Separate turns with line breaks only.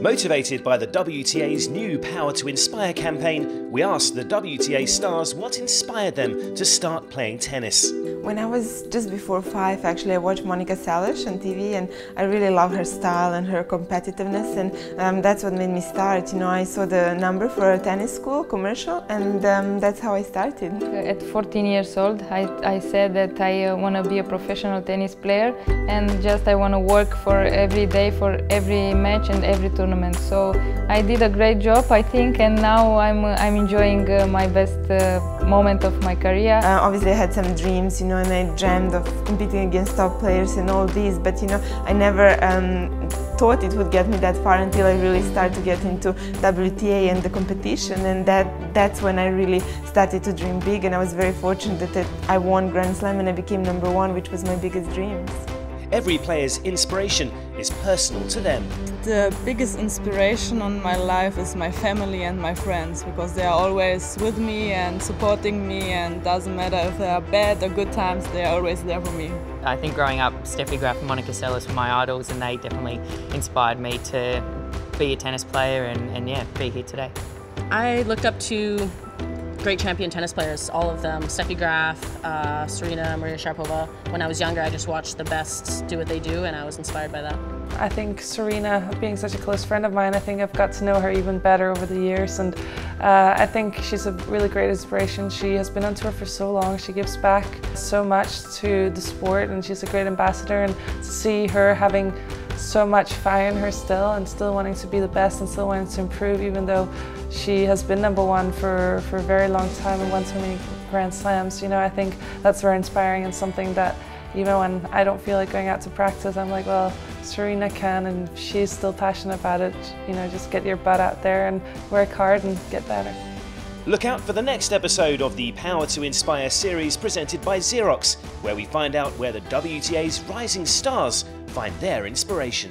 Motivated by the WTA's new Power to Inspire campaign, we asked the WTA stars what inspired them to start playing tennis.
When I was just before five, actually, I watched Monica Seles on TV, and I really love her style and her competitiveness, and um, that's what made me start. You know, I saw the number for a tennis school commercial, and um, that's how I started.
At 14 years old, I, I said that I uh, want to be a professional tennis player, and just I want to work for every day, for every match and every tournament tournament. So I did a great job, I think, and now I'm, uh, I'm enjoying uh, my best uh, moment of my career.
Uh, obviously I had some dreams, you know, and I dreamed of competing against top players and all this, but you know, I never um, thought it would get me that far until I really started to get into WTA and the competition and that that's when I really started to dream big and I was very fortunate that I won Grand Slam and I became number one, which was my biggest dreams.
Every player's inspiration is personal to them.
The biggest inspiration on my life is my family and my friends because they are always with me and supporting me and doesn't matter if they are bad or good times, they are always there for me.
I think growing up, Steffi Graf and Monica Seles were my idols and they definitely inspired me to be a tennis player and, and yeah, be here today.
I looked up to great champion tennis players, all of them. Steffi Graf, uh, Serena, Maria Sharapova. When I was younger, I just watched the best do what they do, and I was inspired by that.
I think Serena, being such a close friend of mine, I think I've got to know her even better over the years, and uh, I think she's a really great inspiration. She has been on tour for so long, she gives back so much to the sport, and she's a great ambassador, and to see her having so much fire in her still and still wanting to be the best and still wanting to improve even though she has been number one for, for a very long time and won so many Grand Slams. You know, I think that's very inspiring and something that even when I don't feel like going out to practice, I'm like, well, Serena can and she's still passionate about it. You know, just get your butt out there and work hard and get better.
Look out for the next episode of the Power to Inspire series presented by Xerox, where we find out where the WTA's rising stars find their inspiration.